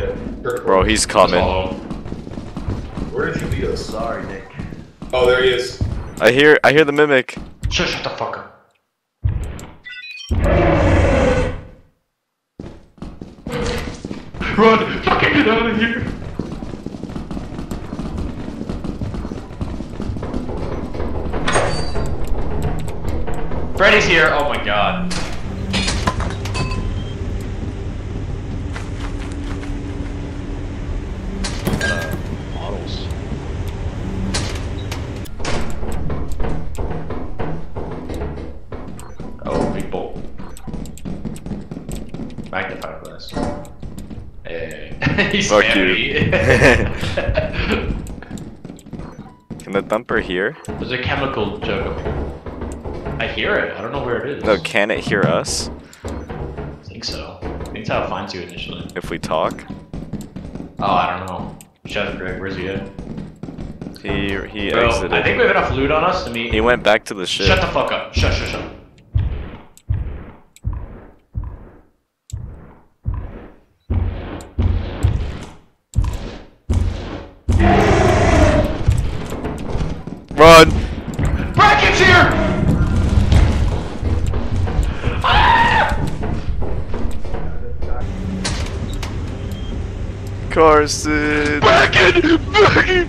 Yeah. Bro, he's coming. Follow. Where did you lead us? Sorry, Nick. Oh, there he is. I hear I hear the mimic. Shut, shut the fuck up. Run! Fucking get out of here! Freddy's here! Oh my god. Magnifying glass. Eh, hey. He's Fuck scary. Can the thumper hear? There's a chemical jug up here. I hear it. I don't know where it is. No, can it hear us I think so. I think that's how it finds you initially. if we talk? Oh, I don't know. Shout out Greg. Where's he at? He he Bro, exited. I think we have enough loot on us to meet. He went back to the ship. Shut the fuck up. Shut, shut, shut. Run! Bracken's here! Ah! Carson! Bracken! Bracken!